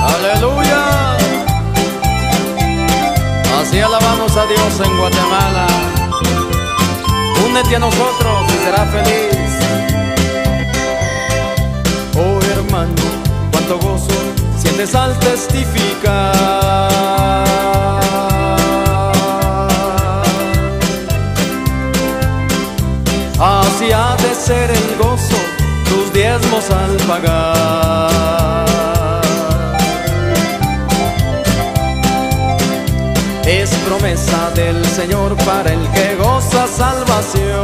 Aleluya. Así alabamos a Dios en Guatemala. Únete a nosotros y será feliz. Oh hermano, cuánto gozo sientes al testificar. Ser el gozo, tus diezmos al pagar. Es promesa del Señor para el que goza salvación.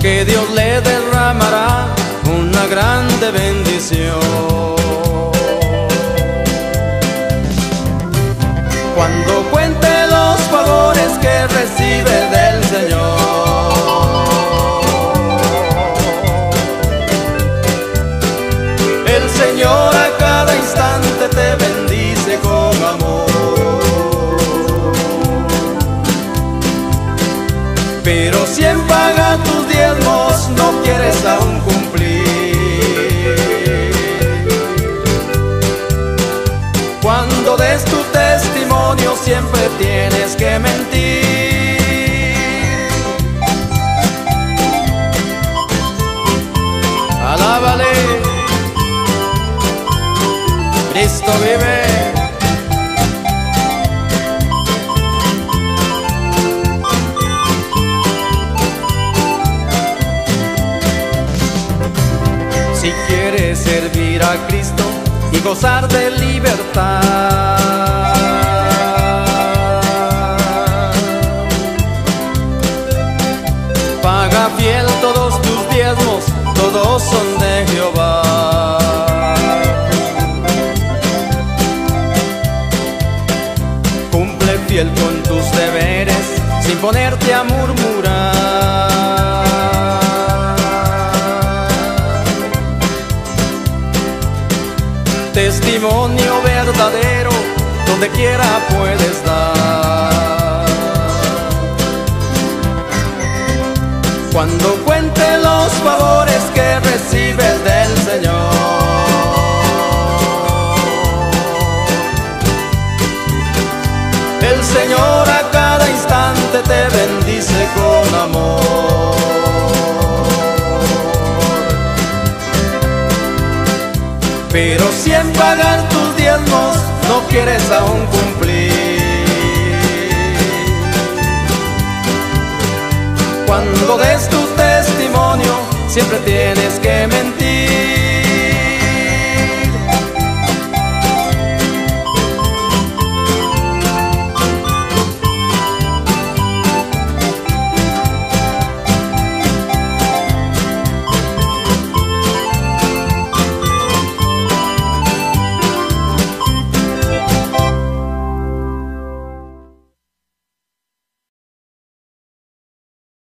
Que Dios le derramará Cuando cuente los favores que recibe tienes que mentir. Alábale. Cristo vive. Si quieres servir a Cristo y gozar de libertad. Todos son de Jehová. Cumple fiel con tus deberes sin ponerte a murmurar. Testimonio verdadero donde quiera puedes dar. Cuando cuente los favores que recibes del Señor. El Señor a cada instante te bendice con amor. Pero si en pagar tus diezmos no quieres aún cumplir. Siempre tienes que